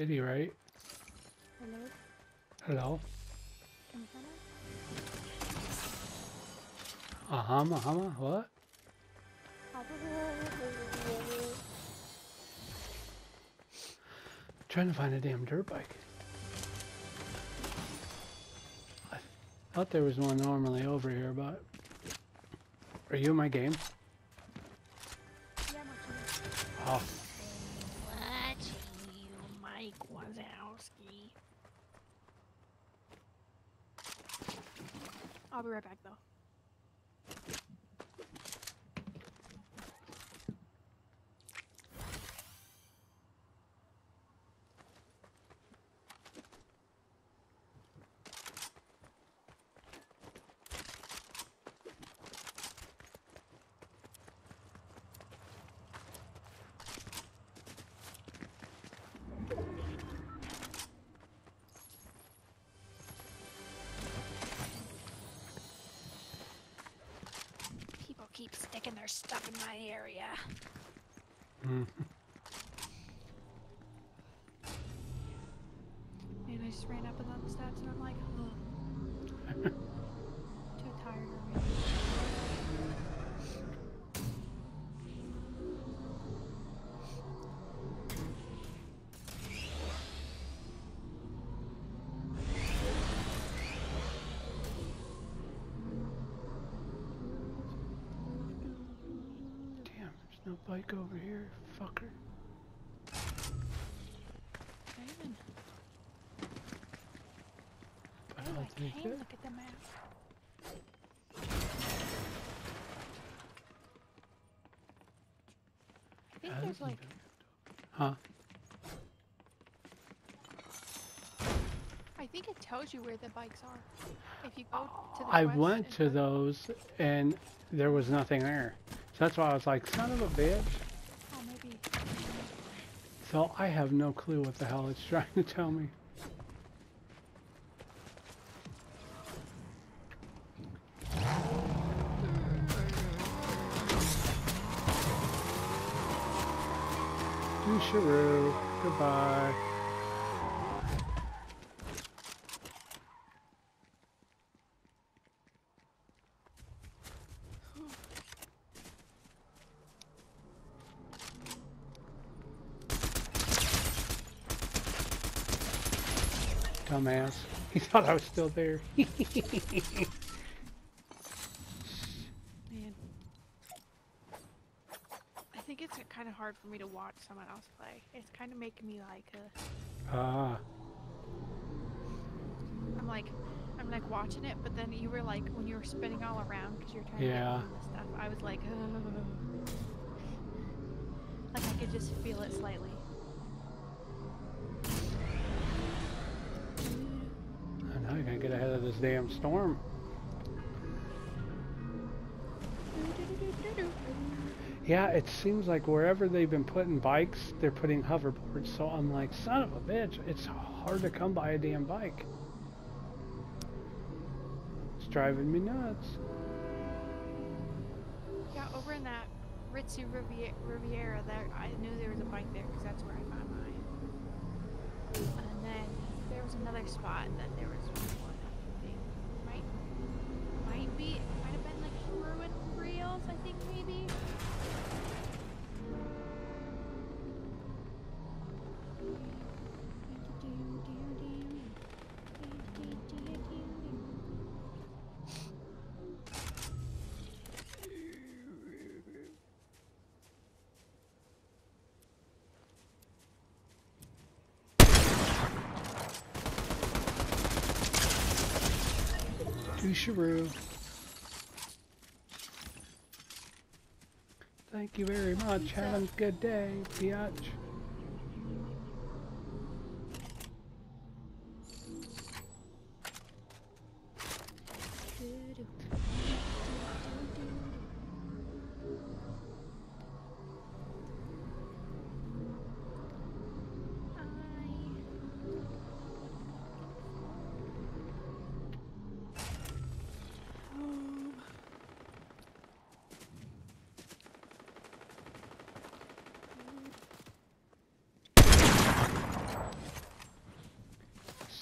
city, right? Hello? Hello? You find out? Uh-huh, uh-huh, what? Trying to find a damn dirt bike. I thought there was one normally over here, but... Are you in my game? Yeah, watching it. Oh, Watching you, Mike Wazowski. I'll be right back though. In my area. Bike over here, fucker. But Oh, I'll I take can look at the map. I think there's like it. Huh? I think it tells you where the bikes are. If you go to the I went to those and there was nothing there. That's why I was like, son of a bitch. Oh, maybe. So I have no clue what the hell it's trying to tell me. Dusharoo. Goodbye. Dumbass. He thought I was still there. Man. I think it's kind of hard for me to watch someone else play. It's kind of making me like, uh, Ah. I'm like, I'm like watching it, but then you were like, when you were spinning all around because you're trying Yeah. to get the stuff, I was like, "Ugh." like I could just feel it slightly. Damn storm. Yeah, it seems like wherever they've been putting bikes, they're putting hoverboards. So I'm like, son of a bitch, it's hard to come by a damn bike. It's driving me nuts. Yeah, over in that Ritzy Riviera, there, I knew there was a bike there because that's where I found mine. And then there was another spot that there was one. I think might might be it might have been like Ruined Reels, I think maybe. Dusharoo. You very much. Have a good day, biatch.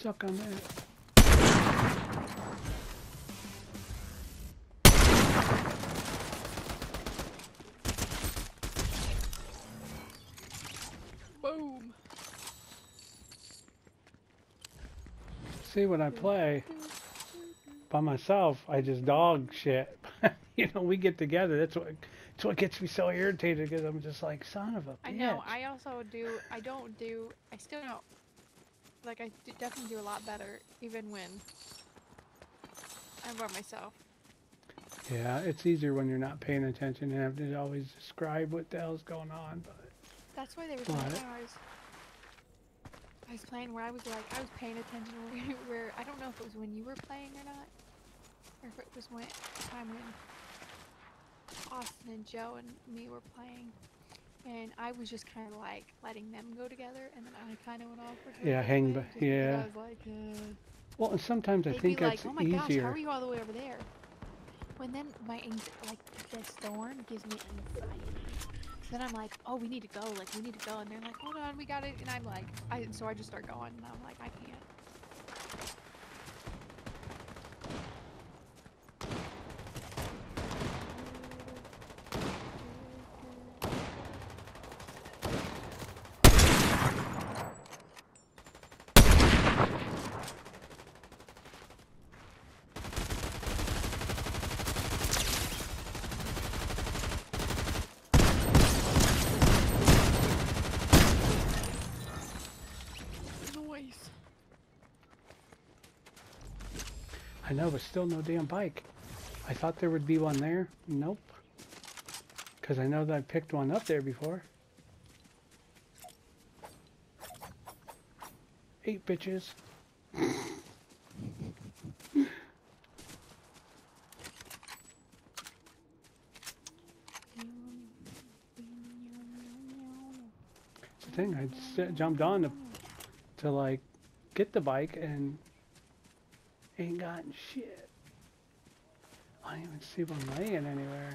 Suck on that. Boom. See, when I play by myself, I just dog shit. you know, we get together. That's what that's what gets me so irritated because I'm just like, son of a bitch. I know. I also do. I don't do. I still don't. Like I definitely do a lot better even when I'm by myself. Yeah, it's easier when you're not paying attention and have to always describe what the hell's going on. But That's why they were saying? I was. I was playing where I was like I was paying attention where, where I don't know if it was when you were playing or not, or if it was when time when Austin and Joe and me were playing, and I was just kind of like letting them go together, and then I kind of went off Yeah, hang ba- just because yeah. Like, uh, well, and sometimes I think be like, oh my gosh, how easier. are you all the way over there? When then my like this thorn gives me anxiety. So then I'm like, oh, we need to go. Like, we need to go. And they're like, hold on, we got it. And I'm like, I so I just start going, and I'm like, I can't. Know, but still no damn bike. I thought there would be one there. Nope. Because I know that I picked one up there before. Eight bitches. the thing. I jumped on to, to like get the bike and ain't gotten shit. I don't even see one laying anywhere.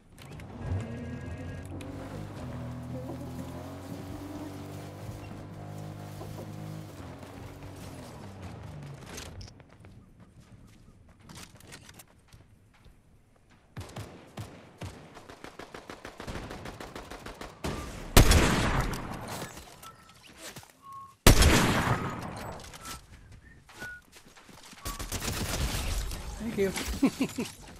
you.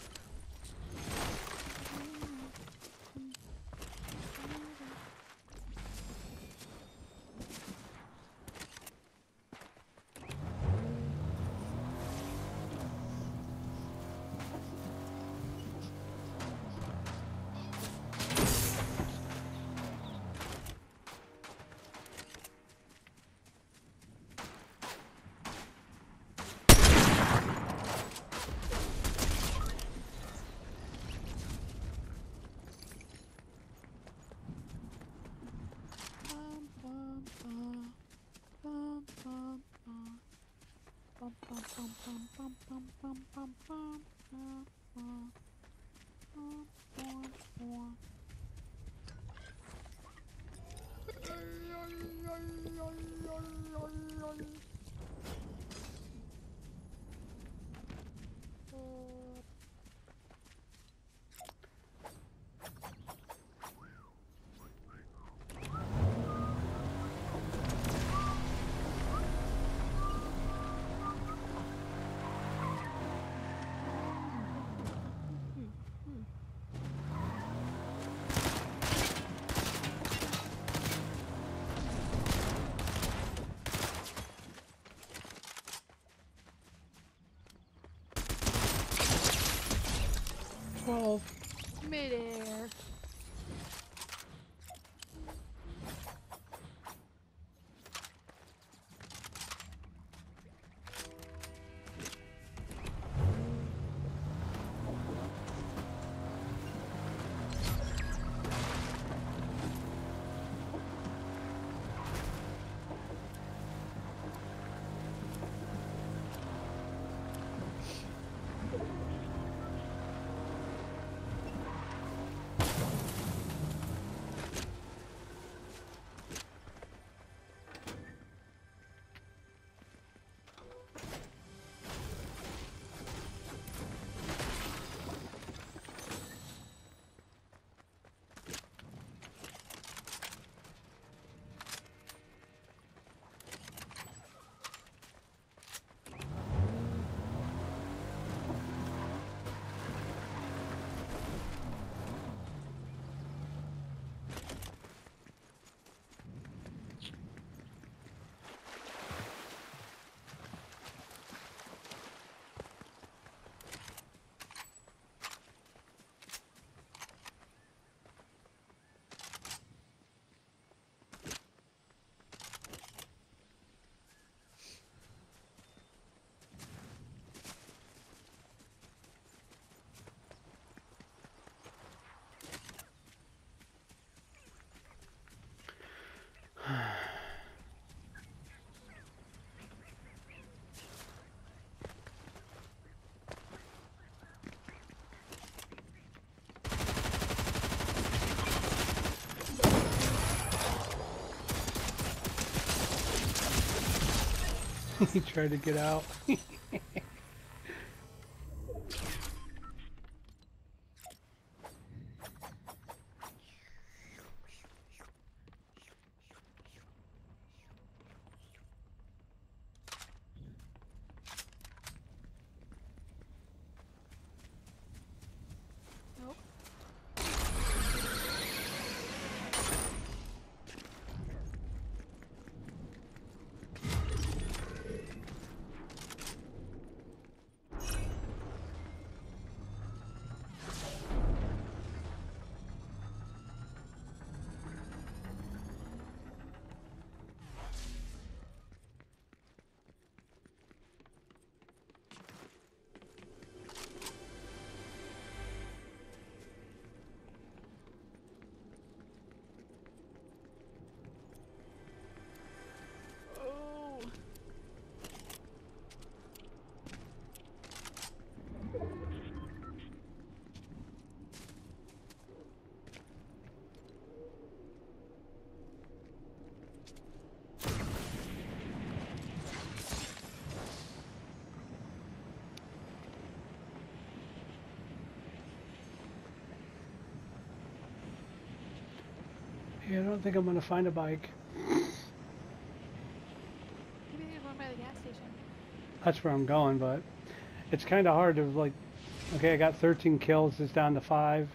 哎呀呀呀呀呀 drauf. Mädel. he tried to get out. Yeah, I don't think I'm gonna find a bike. Maybe there's one by the gas station. That's where I'm going, but it's kind of hard to like. Okay, I got 13 kills. It's down to five.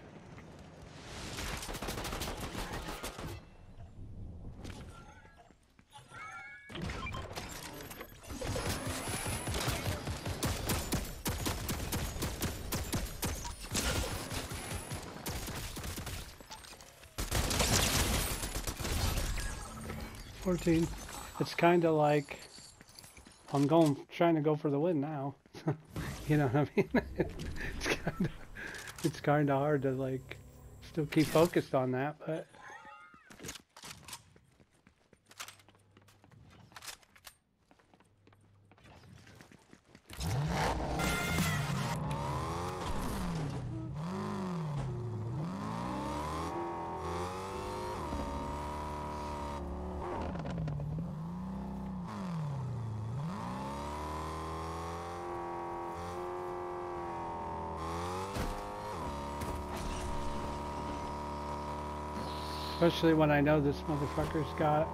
Fourteen. It's kind of like I'm going, trying to go for the win now. you know what I mean? it's kind of, it's kind of hard to like, still keep focused on that, but. Especially when I know this motherfucker's got.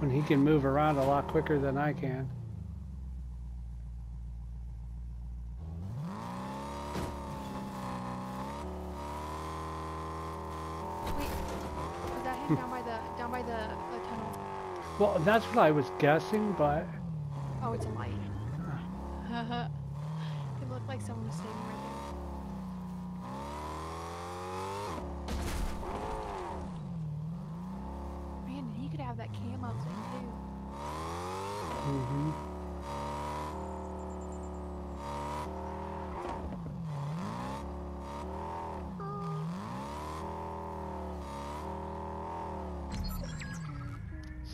When he can move around a lot quicker than I can. Wait, was that him down by the down by the, the tunnel? Well, that's what I was guessing, but Oh, it's a light. it looked like someone was standing right there. Man, he could have that camo thing too. Mm-hmm.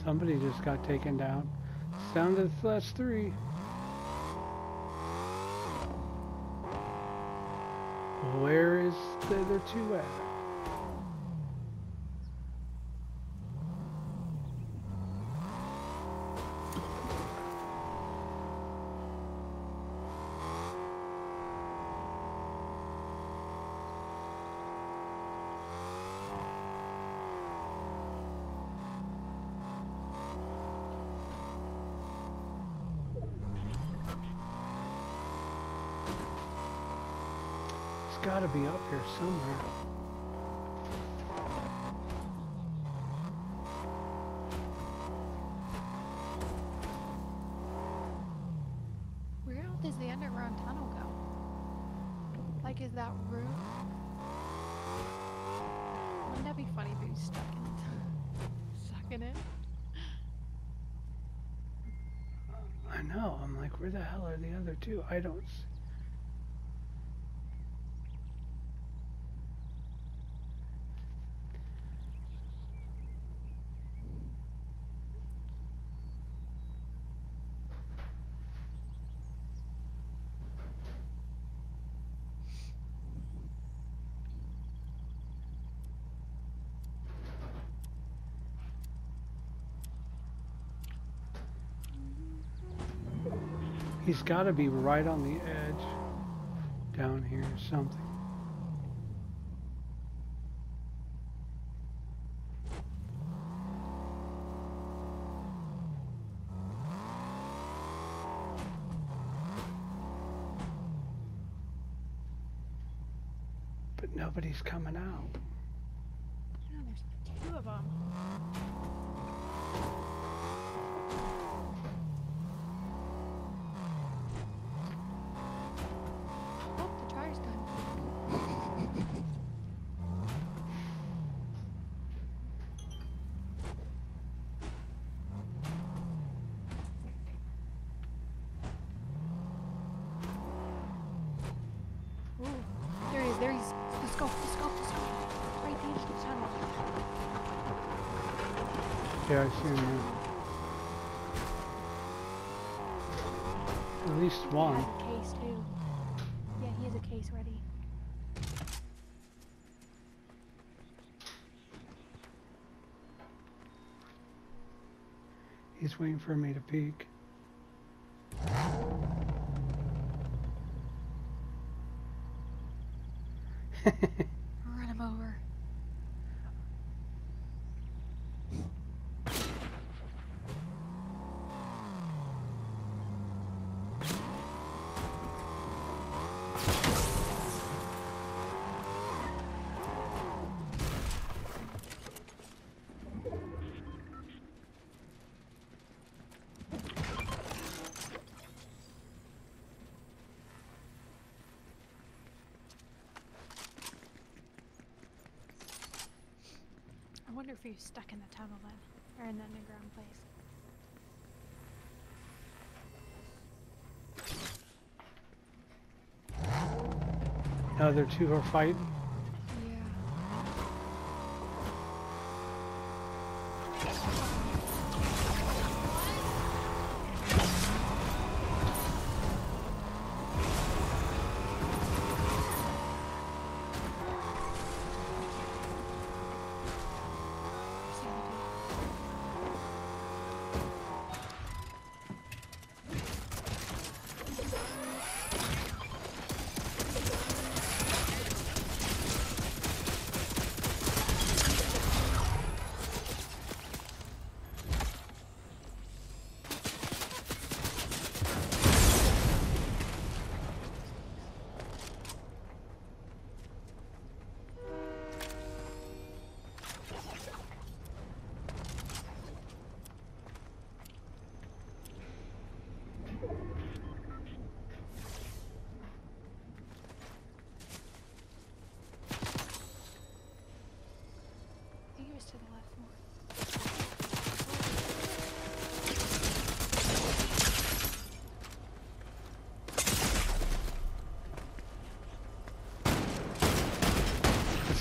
Somebody just got taken down. Sounded that's three. Where is the other two at? Got to be up here somewhere. Where does the underground tunnel go? Like, is that roof? Wouldn't that be funny if he was stuck in it? Stuck in it? I know. I'm like, where the hell are the other two? I don't. He's got to be right on the edge down here or something. But nobody's coming out. Yeah, there's two of them. Oh, the tire's done. Ooh, there he is, there he is. Let's go, let's go, let's go. Right at the edge of the tunnel. Yeah, I see him. At least one. case too. Yeah, he has a case ready. He's waiting for me to peek. wonder if was stuck in the tunnel then, or in the underground place. The other two are fighting.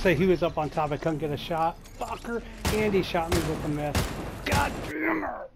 Say he was up on top. I couldn't get a shot. Fucker. Andy shot me with a miss. God damn it.